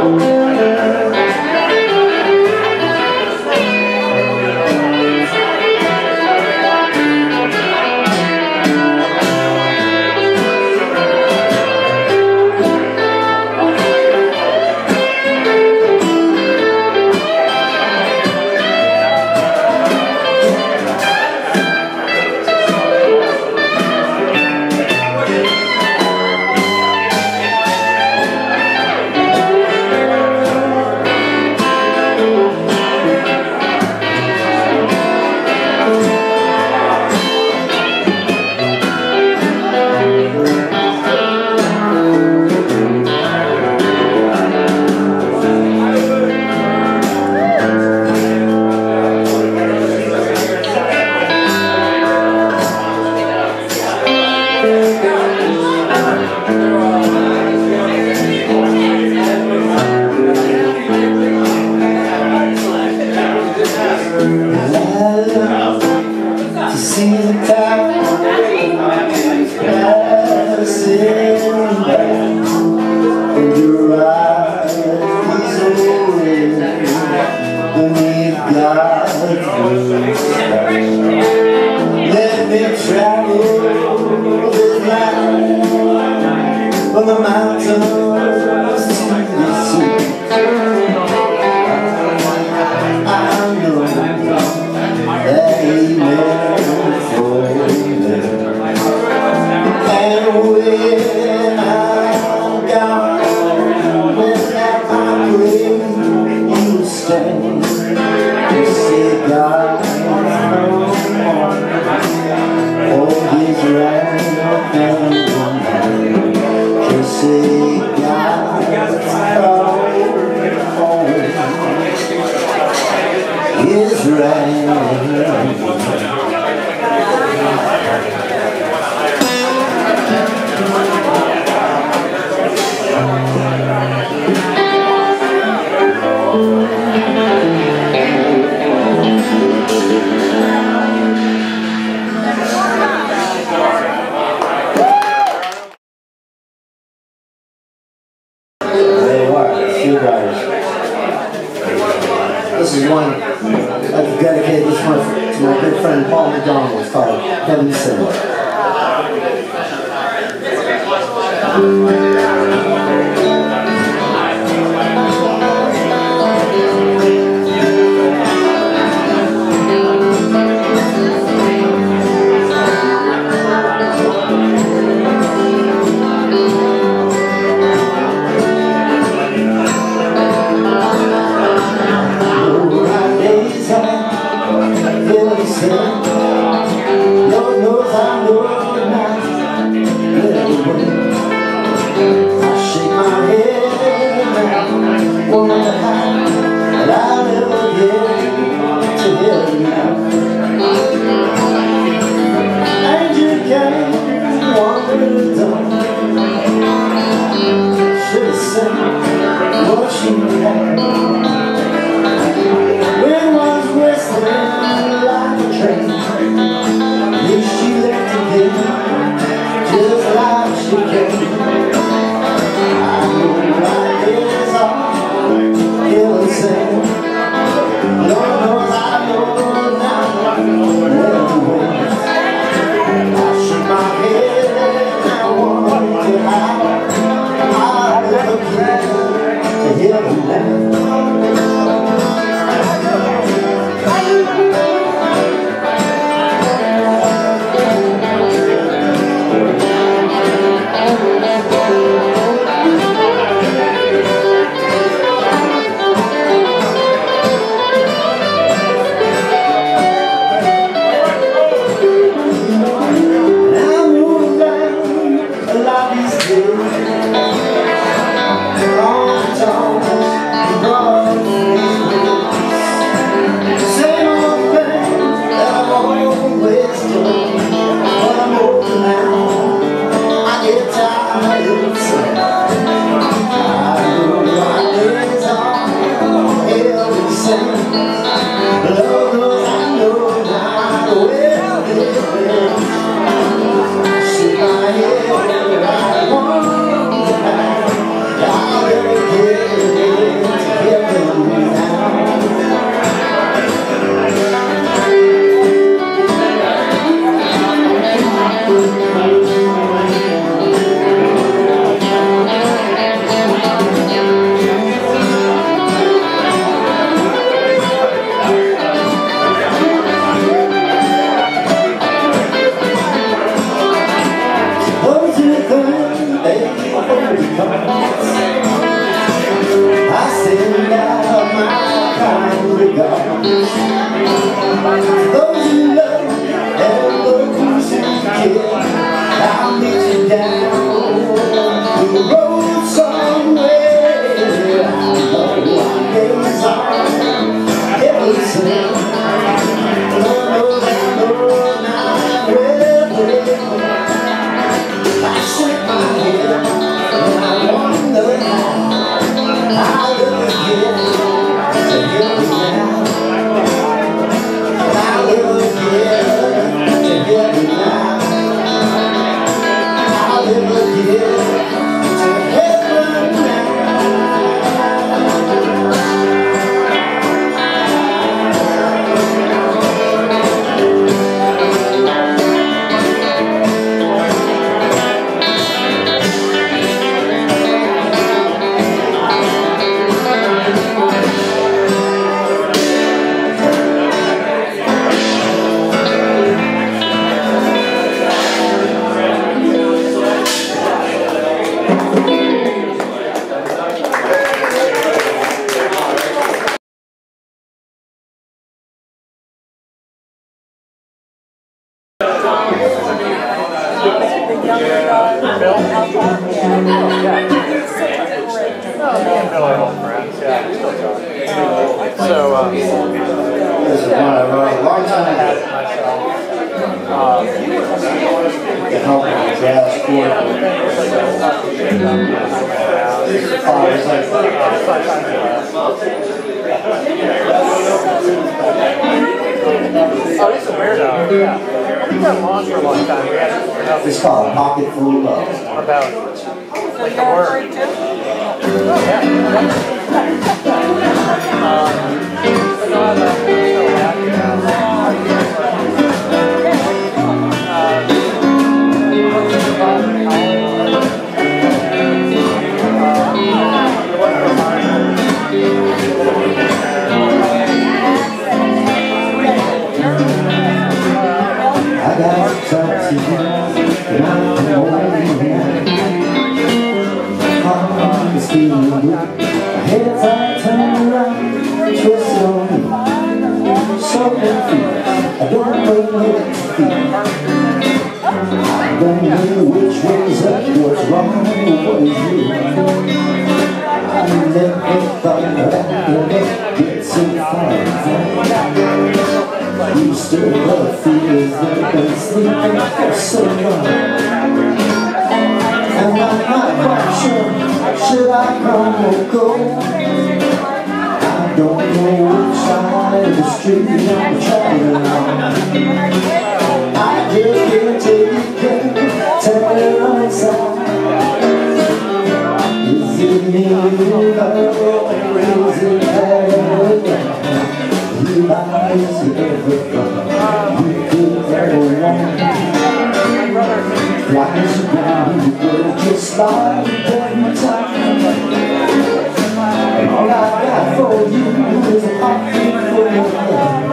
to about like. Oh, yeah. um, so young And I'm not quite sure Should I come or go? I don't know which side of the street I'm traveling on I just can't take it, tell me I'm inside Is it me you love or is it that? You eyes ever slide Boy, my time And all I got for you. Is a pocket full of love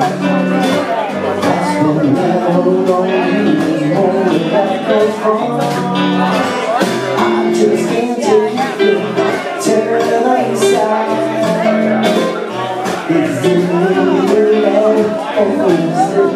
That's what the railroad on me Is more than that goes from I'm just into you Tear the inside It's in your love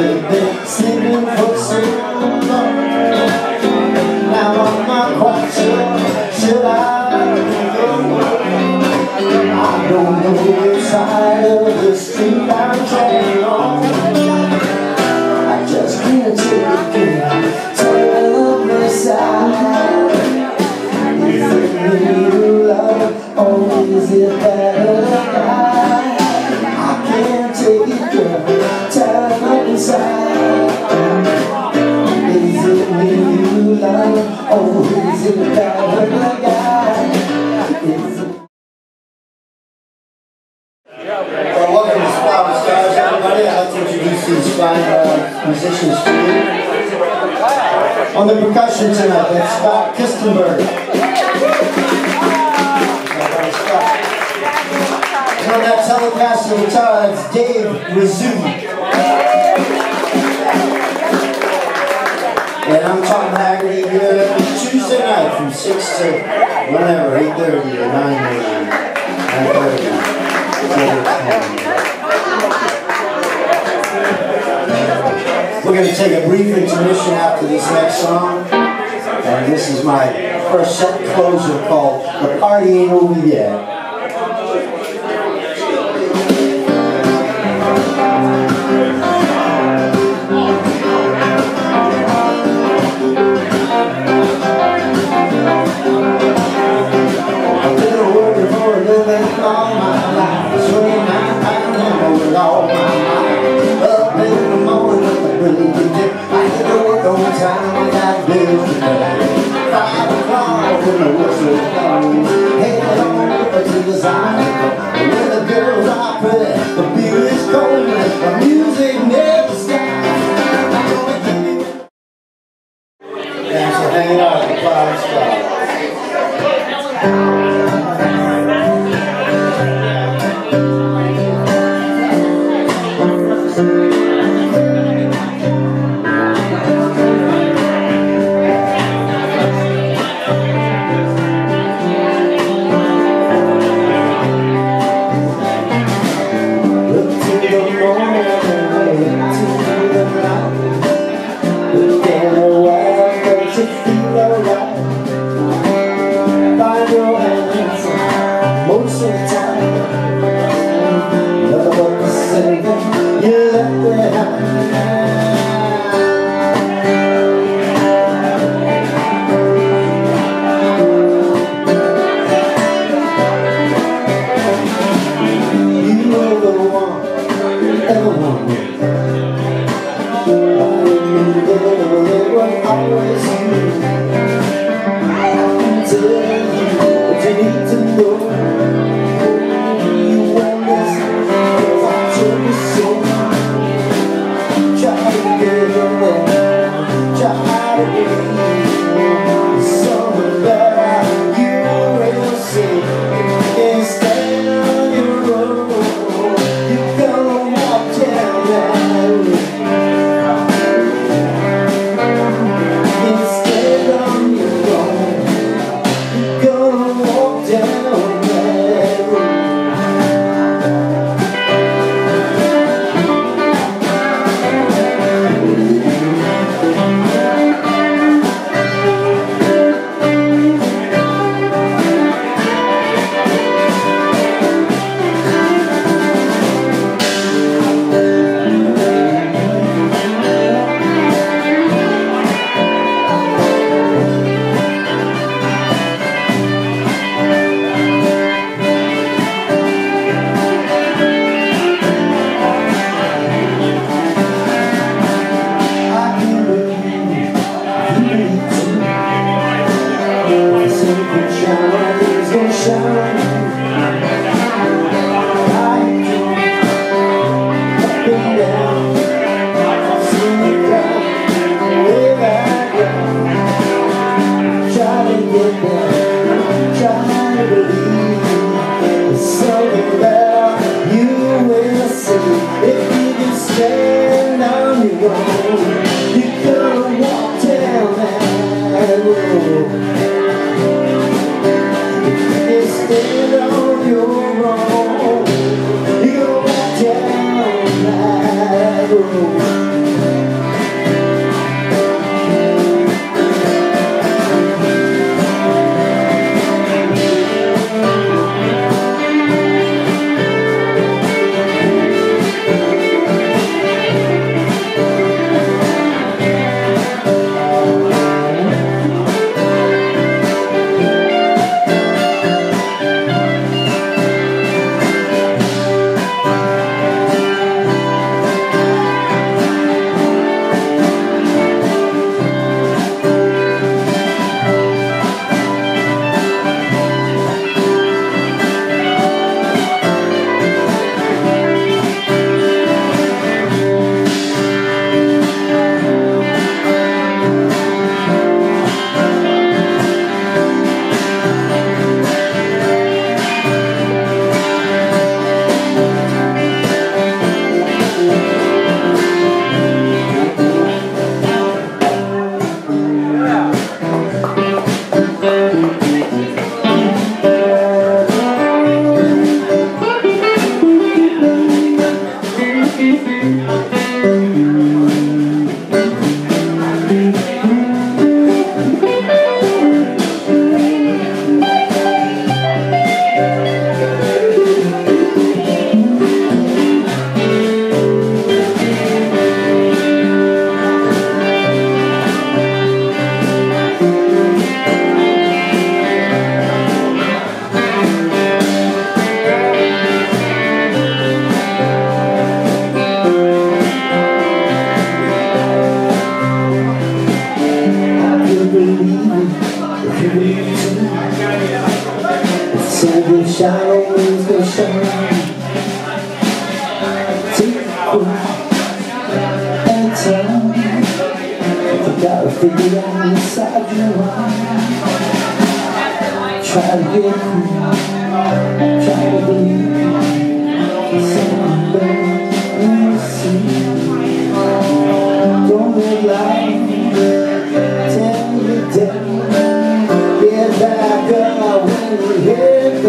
and then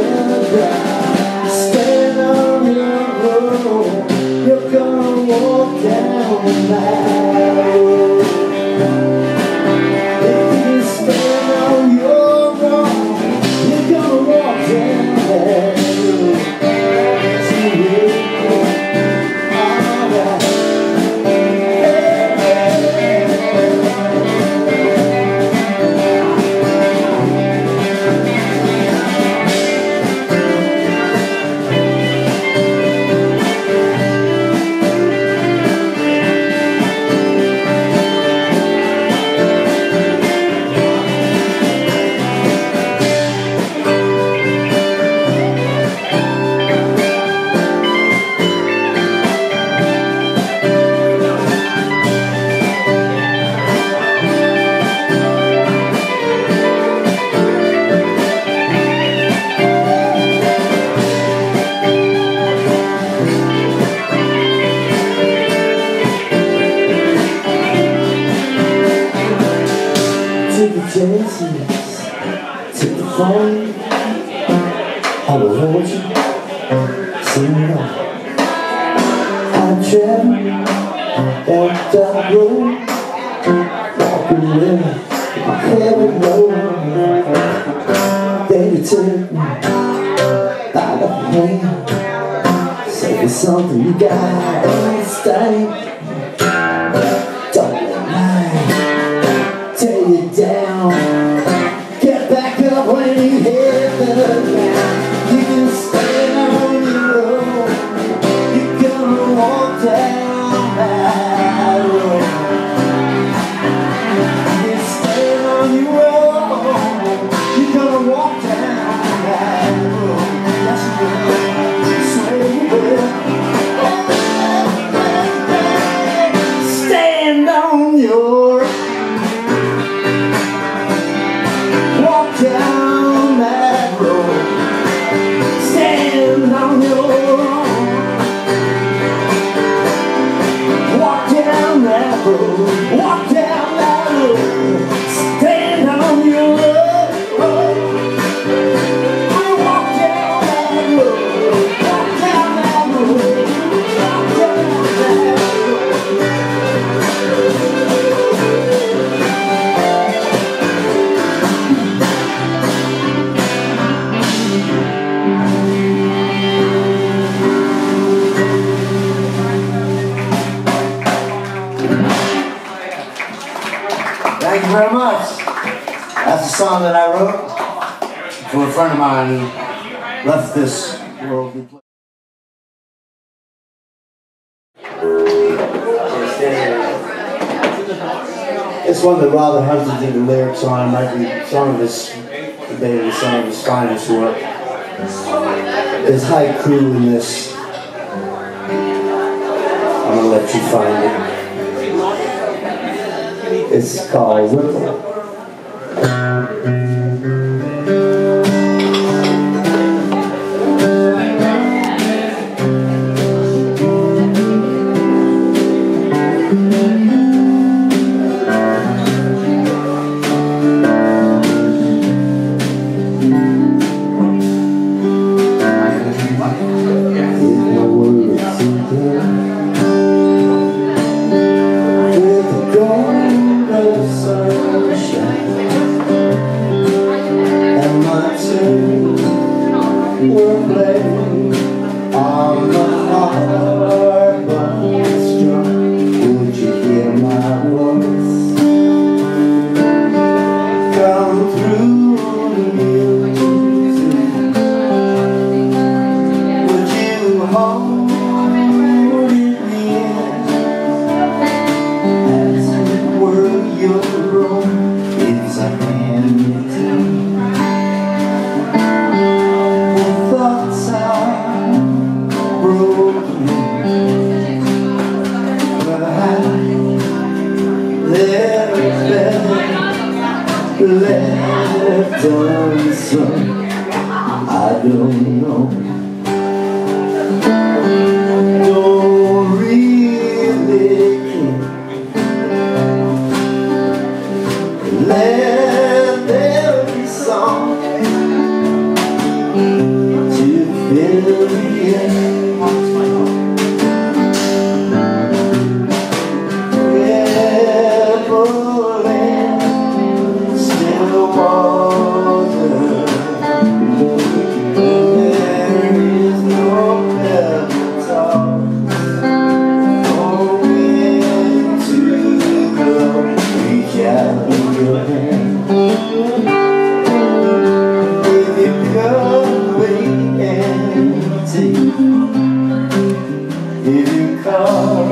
The. Oh.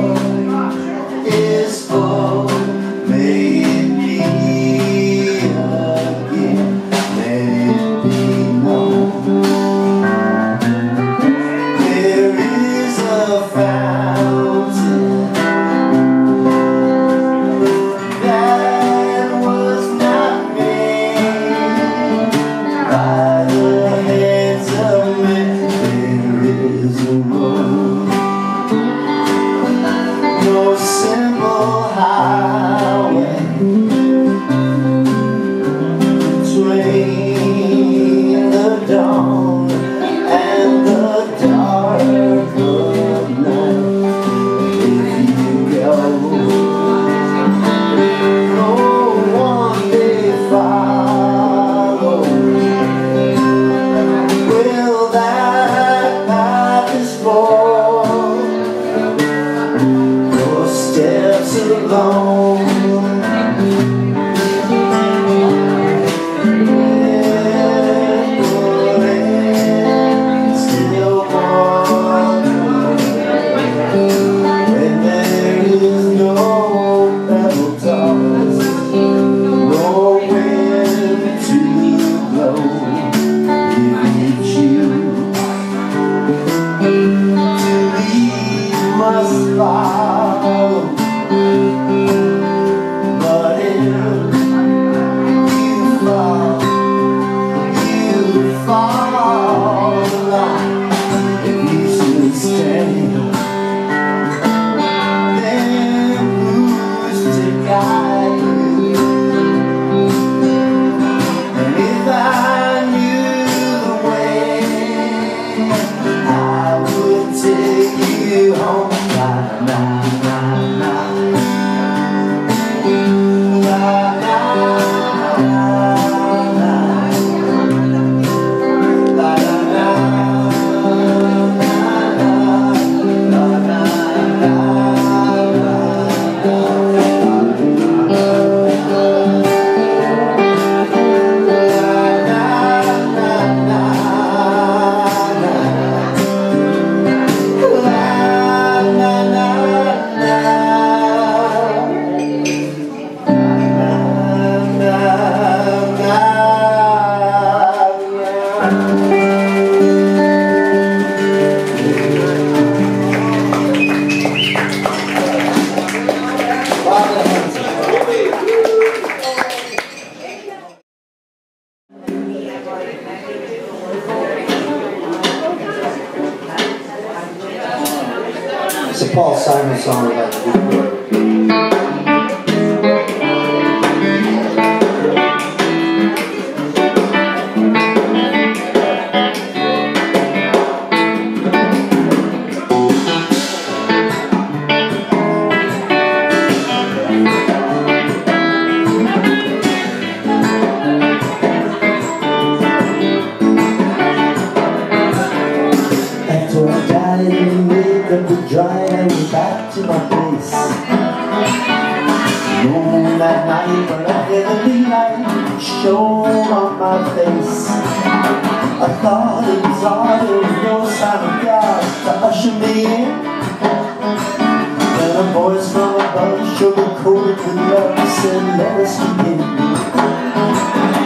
Boys from above, sugar-coated with love, said let us begin.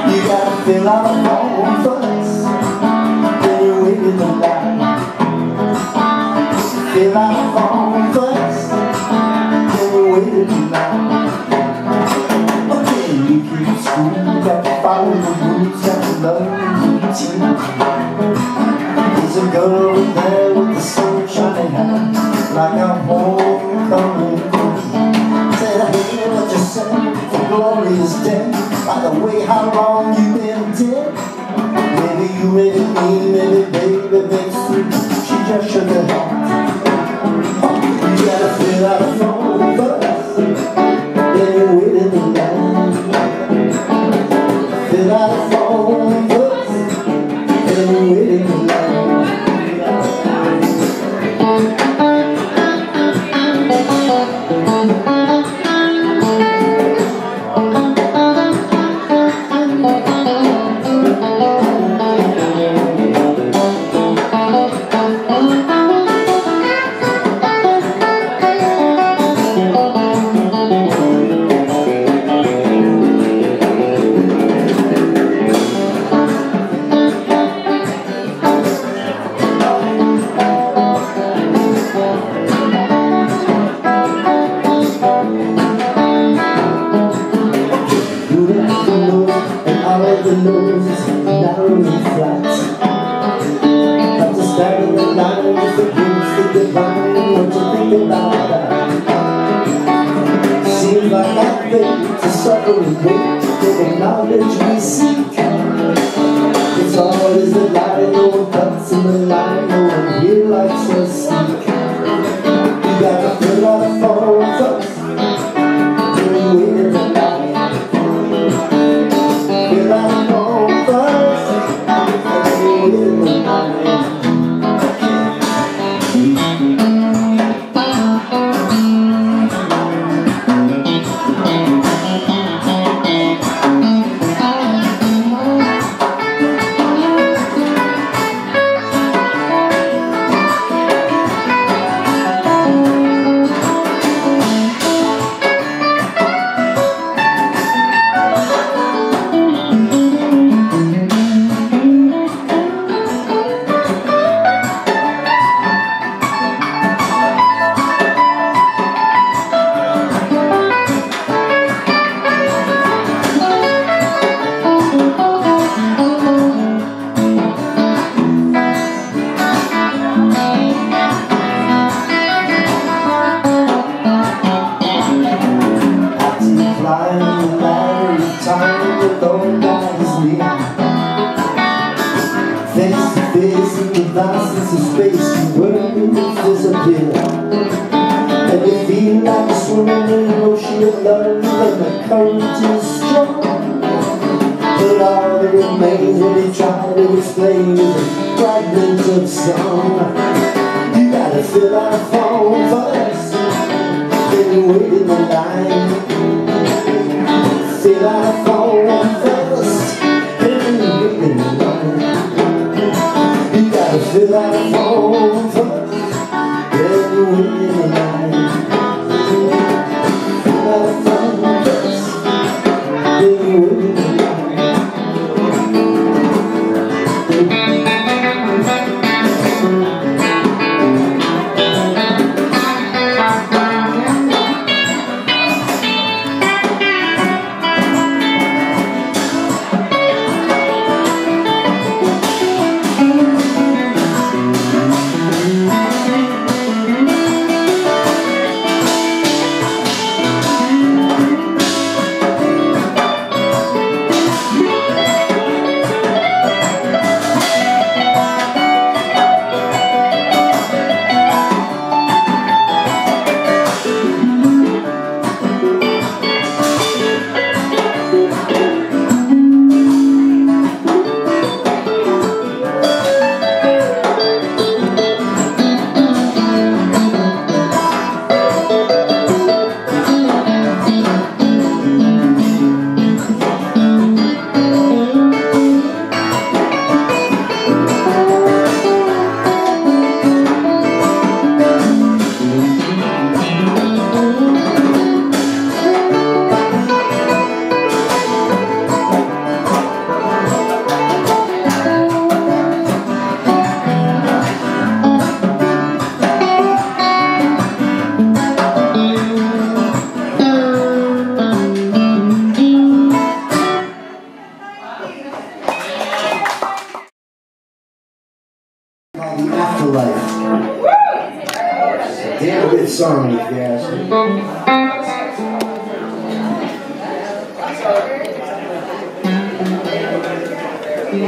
You gotta fill out a form first, then you wait in the line. Fill out a form first, then you wait in the line. Okay, you keep school, gotta follow the rules, gotta love the routine. There's a girl there with the sunshine, like I'm home. how long you been dead. Maybe you really mean, maybe baby, that's true. She just shook her head. You gotta feel out Suffering, baked to the knowledge we seek. till I fall from every night.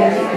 Yeah.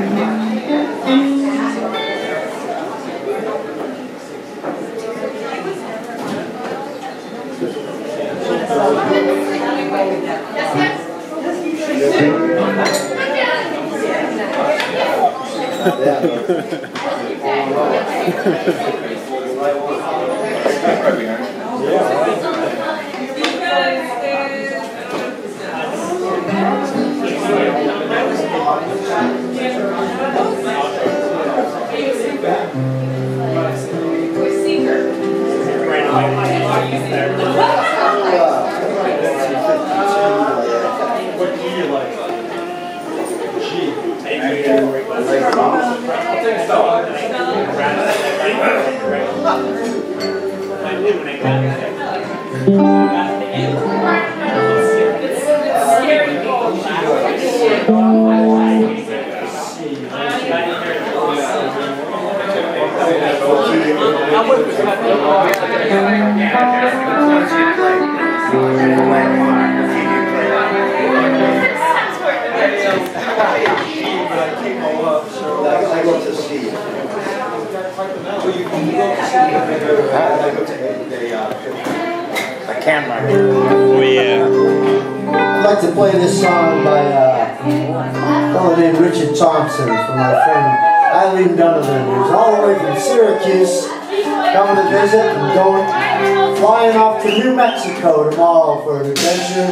Mexico tomorrow for an adventure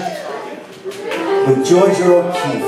with Georgia O'Keeffe.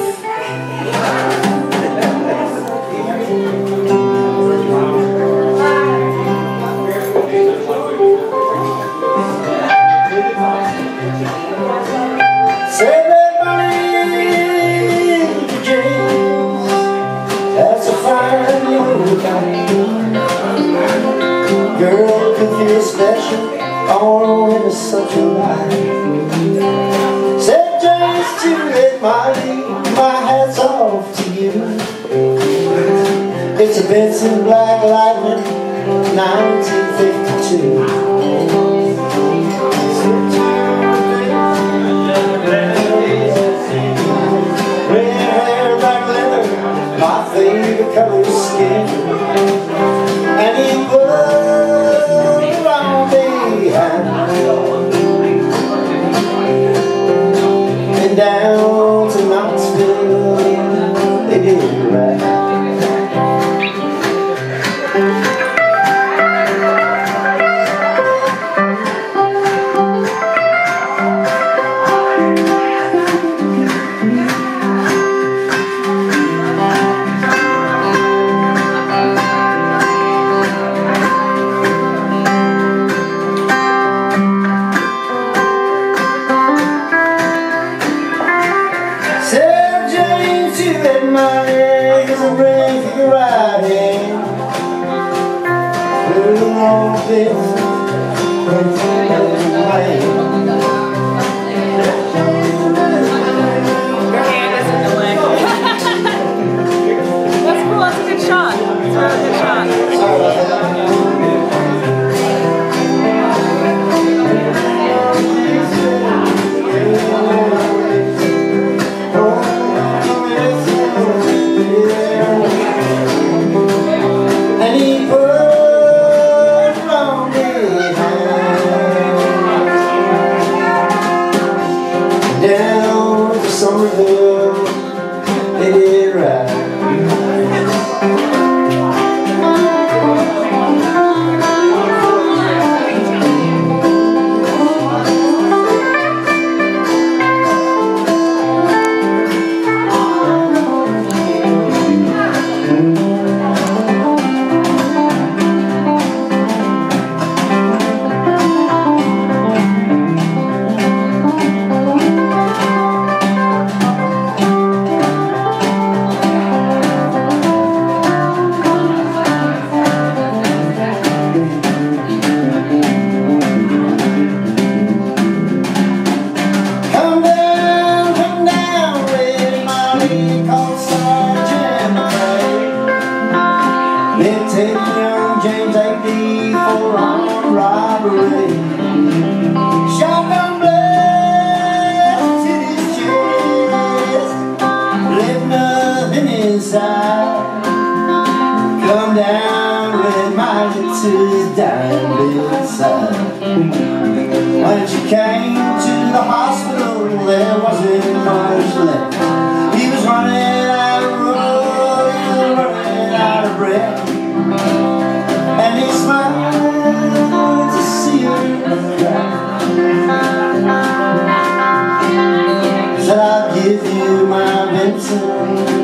Vincent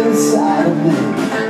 inside of me.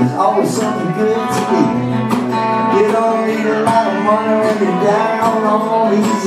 There's always something good to be. You don't need a lot of money when you're down on all these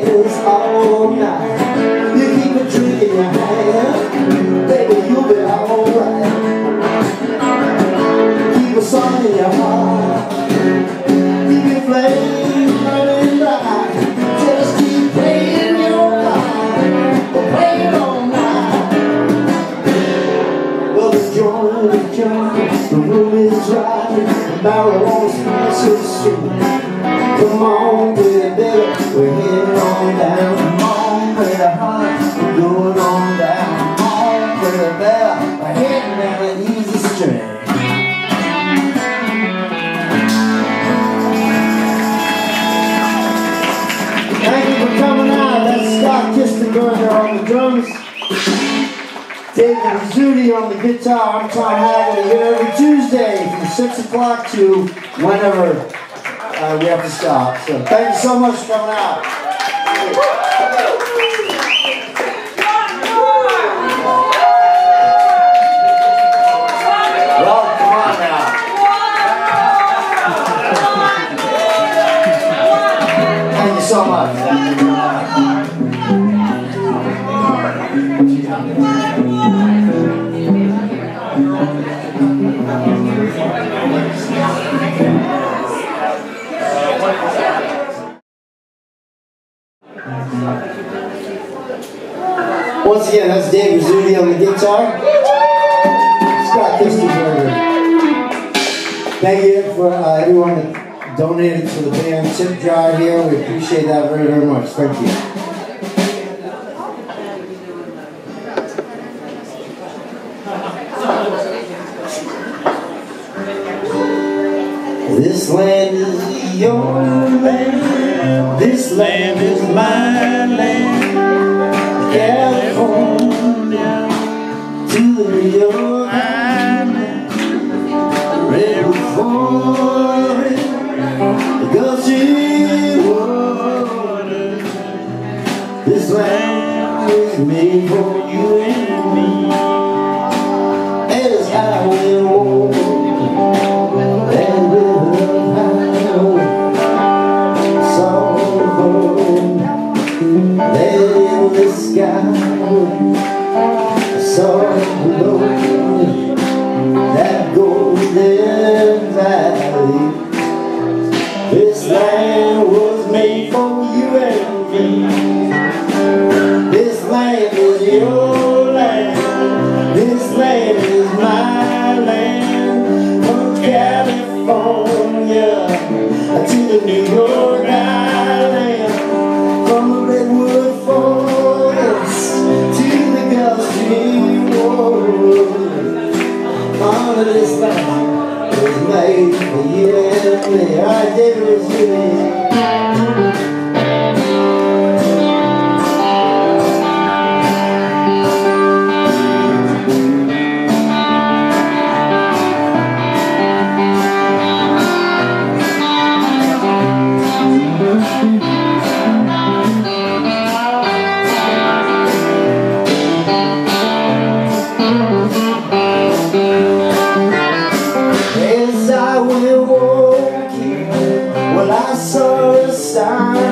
praise all night. This land is your land, this land is my land, California to the Rio Island, the river forest, the gushy water, this land is made for you. I did it. I saw the sign.